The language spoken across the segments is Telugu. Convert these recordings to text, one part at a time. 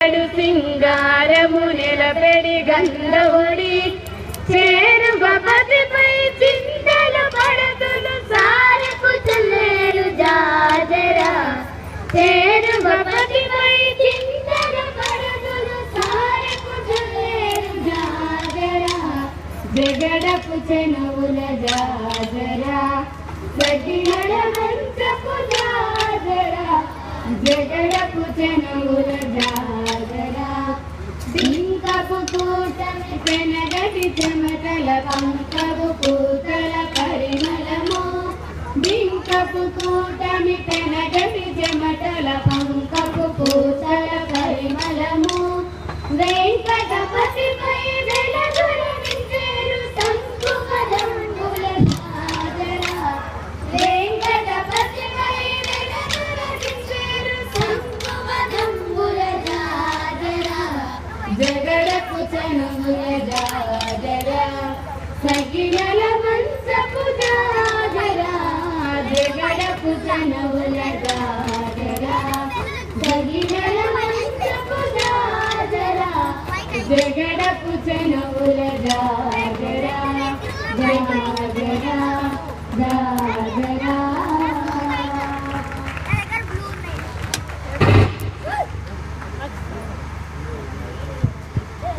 చెడు సింగారము నిలబెడి గంధవుడి చేరు గపతిపై చింతలు పడతులు సారకు చల్లేరు జాజరా. చేరు గపతిపై చింతలు పడతులు సారకు చల్లేరు జాజరా. జగడపు చెనువుల జాజరా. సగినడ మంచపు చెమటల పంకపు పూతల పరిమళము. బింకపు కూటమి పెనగమి జమటల పంకపు పూతల పరిమళము. వెంకటపతిపై వెలగులు చనుముల జాజరా సగినల మంచపు జాజరా జగడపు జగడపు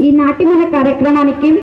ఈనాటి మన కార్యక్రమానికి